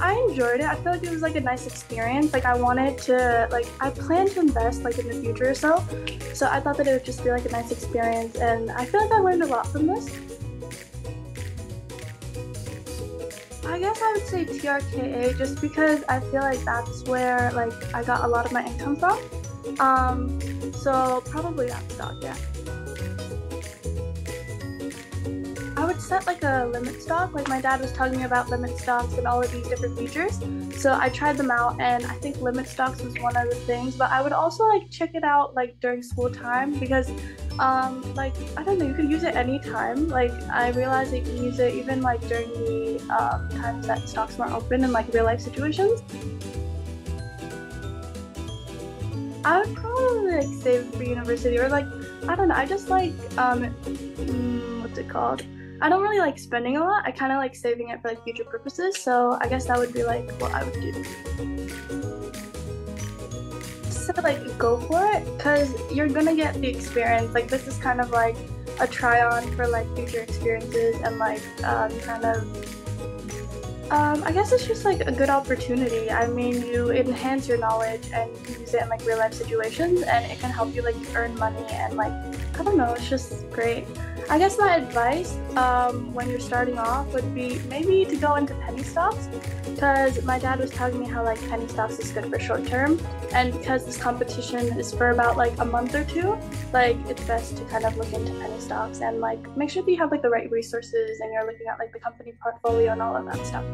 I enjoyed it. I feel like it was like a nice experience. Like I wanted to like I plan to invest like in the future or so. So I thought that it would just be like a nice experience and I feel like I learned a lot from this. I guess I would say TRKA just because I feel like that's where like I got a lot of my income from. Um, so probably that stock, yeah. Set like a limit stock. Like my dad was telling me about limit stocks and all of these different features. So I tried them out and I think limit stocks was one of the things. But I would also like check it out like during school time because um like I don't know, you could use it anytime. Like I realized that you can use it even like during the um, times that stocks weren't open in like real life situations. I would probably like save for university or like I don't know. I just like um mm, what's it called? I don't really like spending a lot. I kind of like saving it for like future purposes. So I guess that would be like what I would do. So like go for it because you're gonna get the experience. Like this is kind of like a try on for like future experiences and like um, kind of um, I guess it's just like a good opportunity. I mean, you enhance your knowledge and use it in like real life situations, and it can help you like earn money and like I don't know, it's just great. I guess my advice um, when you're starting off would be maybe to go into penny stocks because my dad was telling me how like penny stocks is good for short term, and because this competition is for about like a month or two, like it's best to kind of look into penny stocks and like make sure that you have like the right resources and you're looking at like the company portfolio and all of that stuff.